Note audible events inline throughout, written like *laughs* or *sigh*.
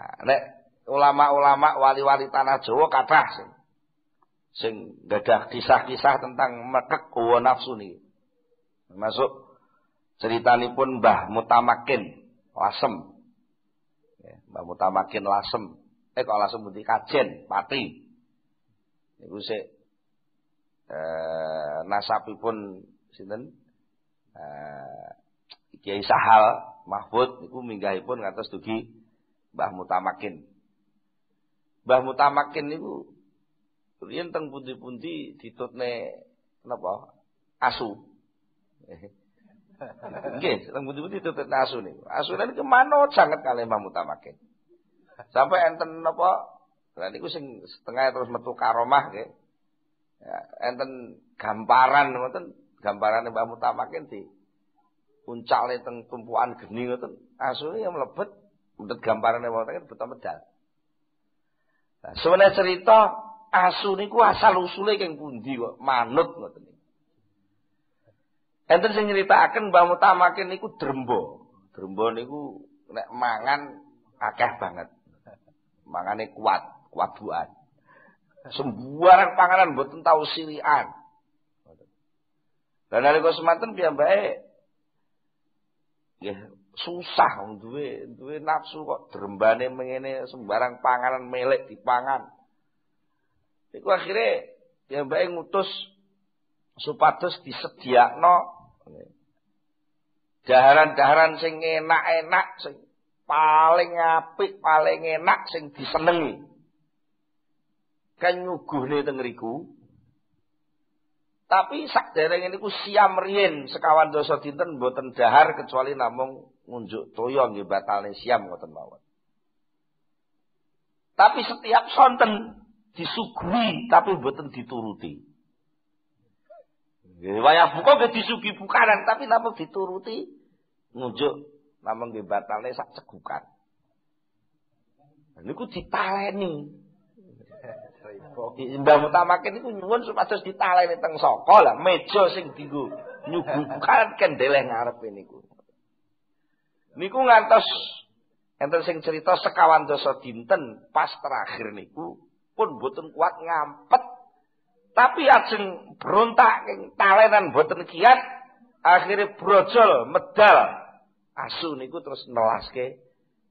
Nek ulama-ulama wali-wali tanah Jawa kathah sing sing kisah-kisah tentang mekek hawa nafsu niki. Masuk ceritanipun Mbah Mutamakin Lasem. Ya, Mbah Mutamakin Lasem. Eh kok Lasem putih Kajen, Pati. Niku sik eh nasabipun sinten? Eh Kiai Sahal Mahfud niku minggahipun ngatos dugi Mbah Mutamakin. Mbah Mutamakin niku riyen teng pundi-pundi ditutne napa? Asu. Nggih, teng pundi-pundi ditutne asu niku. Asu niku kemanot sangat kalih Mbah Mutamakin. Sampai enten napa? Lah niku sing setengah terus metu karomah nggih. Ya, enten gambaran ngoten, gambarane Mbah Mutamakin di puncale teng tumpukan geni ngoten asune yang mlebet menurut gambarane wonten beto medal. Nah, sebenarnya cerita asu niku asal usule keng pundi kok manut ngoten niku. Enten sing nyritakaken Mbah Mutamakin niku drembo. Drembo niku nek mangan akeh banget. Mangane kuat, kuat buan. Sembarang panganan mboten silian. Dan nalika semanten piyambake Ya susah duwe duwe nafsu kok drembane mengene sembarang panganan melek dipangan. Iku akhirnya ya mbak ngutus supados disediakno daharan-daharan sing enak-enak sing paling apik, paling enak sing disenengi. Kan nyuguhne teng tapi sak dereng niku siam riyin sekawan dosa dinten mboten dahar kecuali namung ngunjuk toyo nggih batalne siam ngoten mawon. Tapi setiap sonten disuguhi tapi mboten dituruti. Wayah buka nggih disugi bukanan tapi namung dituruti ngunjuk namung nggih batalne sak cegukan. Niku ditaleni. Mbah Mutamakin iku nyuwun supados ditaleni teng saka lah meja sing dienggo nyuguhkan kendeleh ngarepe niku. Niku ngantos enten sing cerita sekawan dosa dinten pas terakhir niku pun boten kuat ngampet tapi ajeng berontak ing talenan boten kiat akhirnya brojol medal asu niku terus nelaske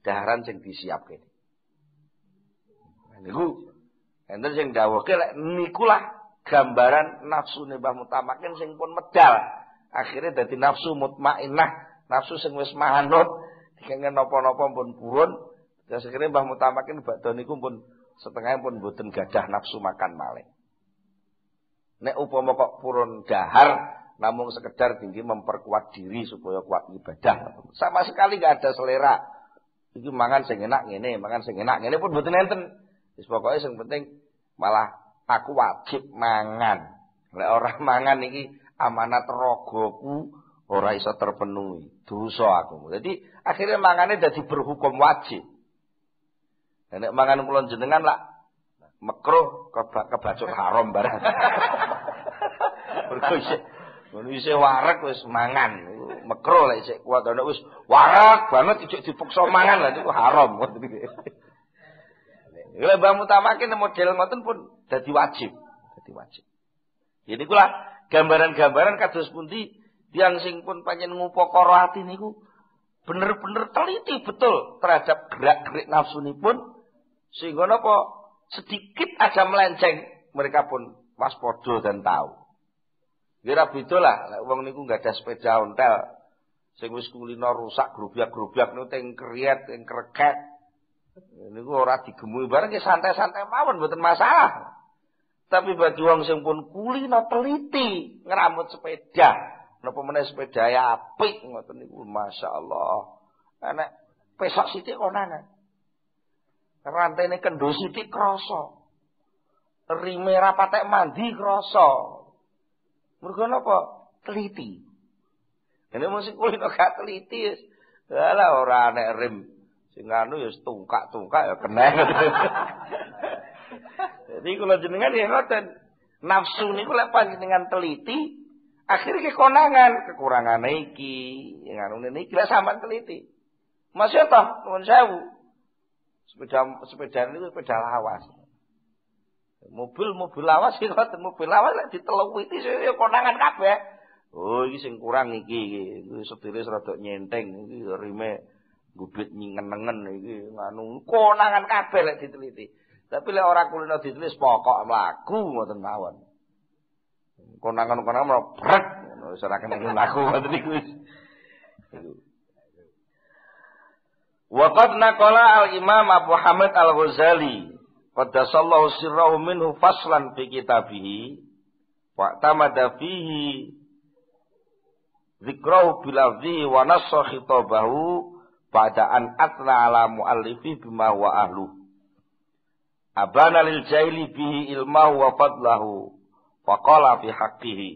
daharan sing disiapke. Niku Enten sing dawuhke lek nikulah gambaran nafsu Mbah Mutamakin sing pun medal. Akhirnya dadi nafsu mutmainnah, nafsu sing wis manut, dikengken napa-napa pun purun. Terus akhirnya Mbah Mutamakin badhe niku pun setengah pun boten gadah nafsu makan malih. Nek upama kok purun dahar namun sekedar tinggi memperkuat diri supaya kuat ibadah. Sama sekali gak ada selera. Iki mangan sing enak ngene, mangan sing enak ngene pun boten enten. Wis pokoke sing penting malah aku wajib mangan. Lek ora *laughs* mangan iki amanat rogoku ora iso terpenuhi. Dosa aku. Jadi akhirnya mangane dadi berhukum wajib. Dan nek mangan kula jenengan lah mekruh kebacut haram barang. *laughs* Mergo isih ngono isih warak wis mangan. Mekruh lek isih kuat ana wis warak banget ijek dipaksa mangan lah itu haram. *laughs* Lha Mbah Mutamakin model ngoten pun dadi wajib, dadi wajib. Jadi kula gambaran-gambaran kados pundi tiang sing pun panjen ngupakara ati niku bener-bener teliti betul terhadap gerak-gerik nafsu pun sehingga napa sedikit aja melenceng mereka pun waspada dan tahu. Kira beda lah, wong niku nggak ada sepeda ontel sing wis kulino rusak grubyak-grubyak niku teng kriet, teng kreket, ini gue ora digemui bareng ya santai-santai mawon mboten masalah. Tapi bagi wong sing pun kulino teliti ngeramut sepeda, napa meneh sepeda apik ngoten niku masyaallah. Enak pesok sithik konane. Rantene kendo sithik krasa. Rime ra patek mandi krasa. Mergo napa? Teliti. Ini mesti kulino gak teliti. Lah ora nek rim Sing anu ya tungkak-tungkak ya kena. *laughs* Jadi kalau jenengan ya ngoten. Nafsu niku lek panjenengan teliti, akhirnya kekonangan, kekurangan iki, yang anu iki lek sampean teliti. Masya toh, nuwun sewu. Sepeda sepeda itu sepeda lawas. Mobil mobil lawas iki mobil lawas lek diteluwiti ya konangan kabeh. Oh iki sing kurang iki iki. Setire rada nyenteng iki rime gubit nyenengen iki nganu konangan kabeh lek diteliti. Tapi lek ora kulino ditulis pokok mlaku ngoten mawon. Konangan-konangan mau brek. Wis ora kena mlaku ngoten niku. Waqad naqala al-Imam Abu Hamid Al-Ghazali qaddasallahu sirrahu minhu faslan fi kitabihi wa tamada fihi dzikrahu bilafzi wa nassa khitabahu ba'da an atna ala muallifi bima wa ahlu abana lil jahili bihi ilmahu wa fadlahu faqala fi haqqihi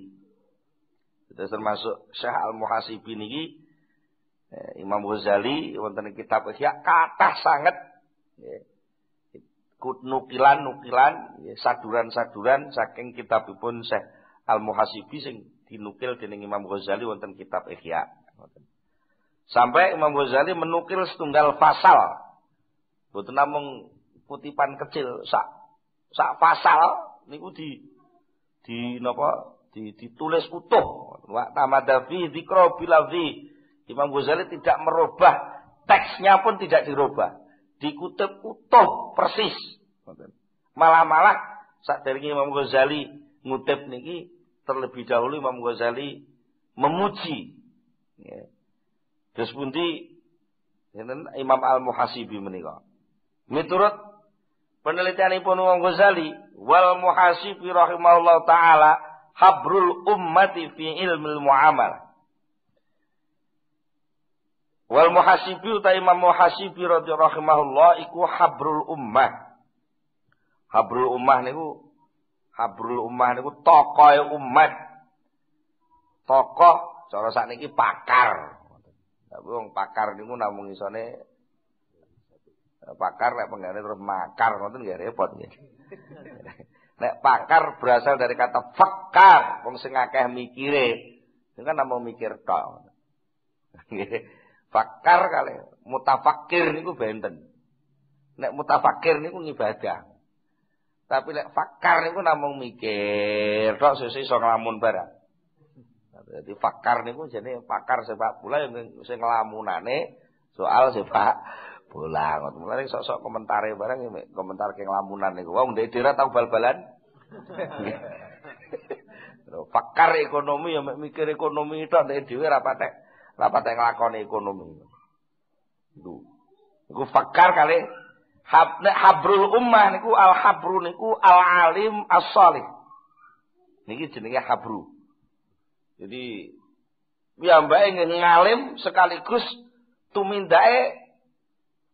itu termasuk Syekh Al-Muhasibi niki Eh, Imam Ghazali wonten kitab Ihya kathah sangat nukilan-nukilan saduran-saduran saking kitabipun Syekh Al-Muhasibi sing dinukil dening Imam Ghazali wonten kitab Ihya. Sampai Imam Ghazali menukil setunggal pasal. Boten namung kutipan kecil sak sak pasal niku di di napa di, ditulis utuh. Wa tamadafi dzikra bilafzi Imam Ghazali tidak merubah, teksnya pun tidak dirubah. Dikutip utuh persis. Malah-malah saat dari Imam Ghazali ngutip niki terlebih dahulu Imam Ghazali memuji. Ya. Terus pundi Imam Al-Muhasibi menika. Miturut penelitian Imam Ghazali wal Muhasibi rahimahullah taala habrul ummati fi ilmil muamalah. Wal muhasibi uta Imam Muhasibi rahimahullah iku habrul ummah. Habrul ummah niku habrul ummah niku tokoh umat. Tokoh cara sakniki pakar. Tapi wong pakar niku namung isone pakar nek penggane terus makar ngoten nggih repot nggih. *laughs* Nek pakar berasal dari kata fakar, wong sing akeh mikire. Itu kan namung mikir tok. *laughs* Fakar kali, mutafakir niku benten. Nek mutafakir niku ngibadah. Tapi nek fakar niku namung mikir, tok sesuk iso nglamun barang. Jadi fakar niku jane pakar sepak bola yang sing nglamunane soal sepak bola. Ngoten mulane sok-sok komentare barang komentar ke nglamunan niku. Wong ndek dhewe tau bal-balan. *laughs* fakar ekonomi ya mikir ekonomi itu ndek dhewe ra patek Rapat yang lakoni ekonomi. Itu. Iku fakar kali hab, habrul ummah niku al habru niku al alim as salih. Niki jenenge habru. Jadi ya mbak ngalim sekaligus tumindae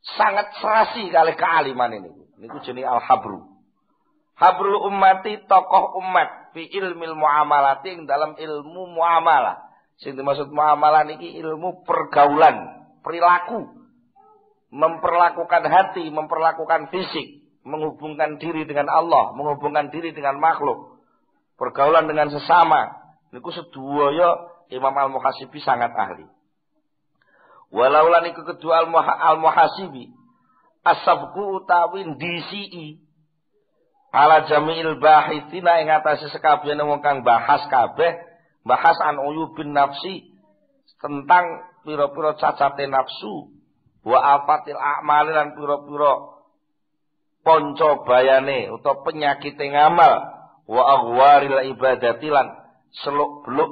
sangat serasi kali kealiman ini. Niku jenenge al habru. Ummati tokoh umat fi ilmil muamalati dalam ilmu muamalah. Sing dimaksud muamalah niki ilmu pergaulan, perilaku, memperlakukan hati, memperlakukan fisik, menghubungkan diri dengan Allah, menghubungkan diri dengan makhluk, pergaulan dengan sesama. Niku seduaya Imam Al-Muhasibi sangat ahli. Walau niku kedua Al-Muhasibi. Asabku utawin DCI ala jamil bahithina ing atase sekabiane wong kang bahas kabeh bahas an uyubin nafsi tentang piro-piro cacate nafsu wa afatil a'mali lan piro-piro ponco bayane penyakit ngamal wa aghwaril ibadati lan seluk-beluk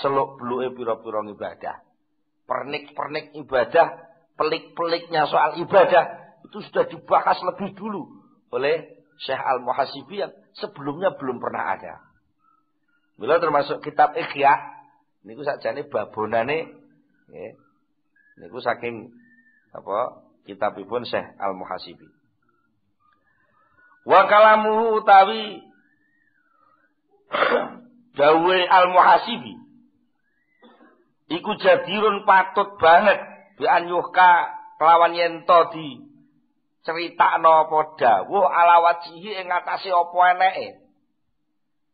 seluk-beluke piro-piro ibadah pernik-pernik ibadah pelik-peliknya soal ibadah itu sudah dibahas lebih dulu oleh Syekh Al-Muhasibi yang sebelumnya belum pernah ada. Bila termasuk kitab Ikhya niku sakjane babonane nggih. Niku saking apa kitabipun Syekh Al-Muhasibi. Wa kalamuhu utawi *clears throat* dawe Al-Muhasibi iku jadirun patut banget bi anyuhka kelawan yen to di critakno apa dawuh ala wajihi ing ngatasé apa eneke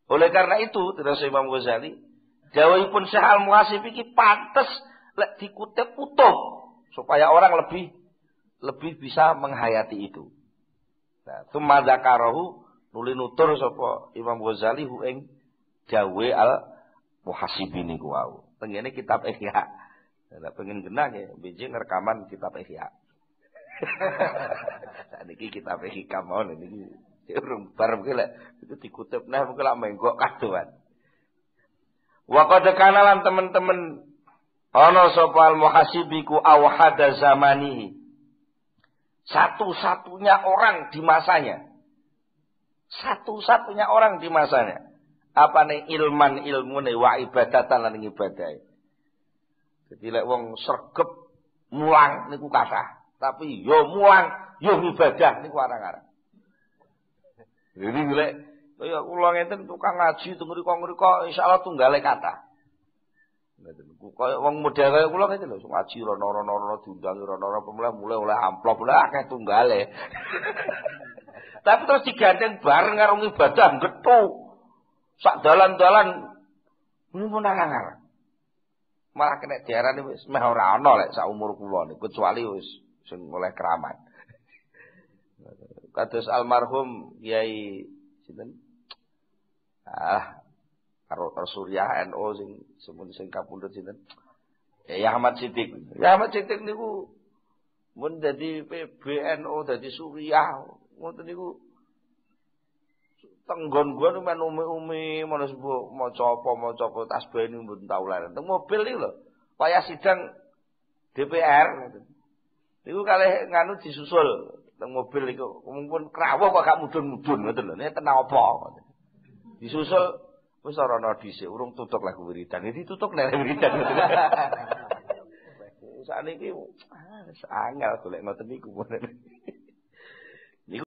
oleh karena itu, terus Imam Ghazali, pun Syekh Al-Muhasib iki pantes lek dikutip utuh supaya orang lebih lebih bisa menghayati itu. Nah, tsumma dzakarahu nuli nutur sapa Imam Ghazali hu ing al muhasibin niku wau. Tengene kitab Ihya. Lah pengen genah ya biji rekaman kitab Ihya. *laughs* Saniki kitab Ihya mawon niki urung bareng ki lek itu dikutip nah mungkin lak menggok kadoan. Wa qad kana lan temen-temen ana sapa al muhasibiku awhada zamanihi. Satu-satunya orang di masanya. Satu-satunya orang di masanya. Apa nih ilman ilmu nih wa ibadatan lan ibadah. Jadi lek wong sregep mulang niku kata. Tapi yo mulang yo ibadah niku arang-arang. Jadi lek kaya kula ngeten tukang ngaji teng mriku mriku insyaallah tunggale kata. Kaya wong model kaya kula ngene lho, ngaji rono-rono diundang rono-rono mulai mulai oleh amplop lah akeh tunggale. *laughs* Tapi terus digandeng bareng karo ibadah gethu. Sak dalan-dalan ini pun ngarang Malah kena diarani wis meh ora ana lek sak umur kula kecuali wis sing mulai keramat. Kados almarhum Kiai sinten? Ah, karo Surya NO sing semun sing kapundhut sinten? Ya Ahmad Siddiq. Ya Ahmad Siddiq niku mun dadi PBNO dadi Surya ngoten niku tenggon gua men umi-umi mana sebuah maca apa maca apa tasbih ini mboten tau leren. Teng mobil iki lho. Kaya sidang DPR Niku kalih nganu disusul teng mobil iku. Mumpun krawuh kok gak mudun-mudun ngoten lho. Nek tenang apa? Disusul wis ora ana dhisik urung tutuk lagu wiridan. Iki tutuk nek wiridan. Sakniki ah angel golek ngoten niku.